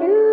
you.